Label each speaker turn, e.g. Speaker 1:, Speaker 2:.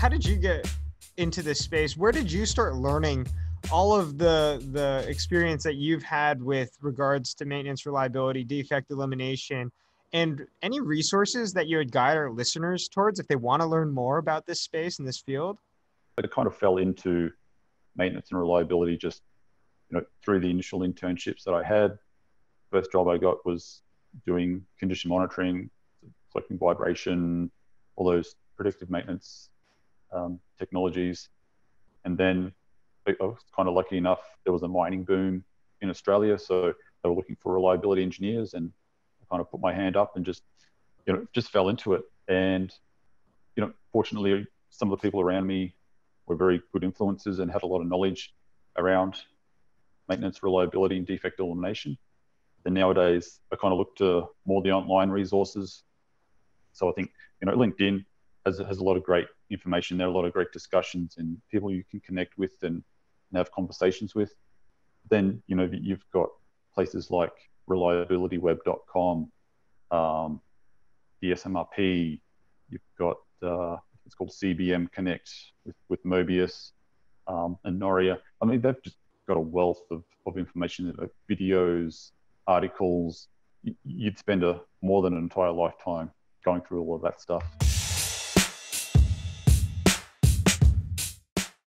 Speaker 1: how did you get into this space? Where did you start learning all of the the experience that you've had with regards to maintenance reliability, defect elimination, and any resources that you would guide our listeners towards if they want to learn more about this space and this field?
Speaker 2: It kind of fell into maintenance and reliability just you know through the initial internships that I had. First job I got was doing condition monitoring, collecting vibration, all those predictive maintenance um, technologies, and then I was kind of lucky enough there was a mining boom in Australia, so they were looking for reliability engineers, and I kind of put my hand up and just you know just fell into it. And you know, fortunately, some of the people around me were very good influences and had a lot of knowledge around maintenance, reliability, and defect elimination. And nowadays, I kind of look to more the online resources. So I think you know LinkedIn has has a lot of great information there, a lot of great discussions, and people you can connect with and, and have conversations with. Then you know you've got places like reliabilityweb.com, um, the SMRP. You've got uh, it's called CBM Connect with, with Mobius um, and Noria. I mean, they've just got a wealth of, of information, videos, articles. You'd spend a more than an entire lifetime going through all of that stuff.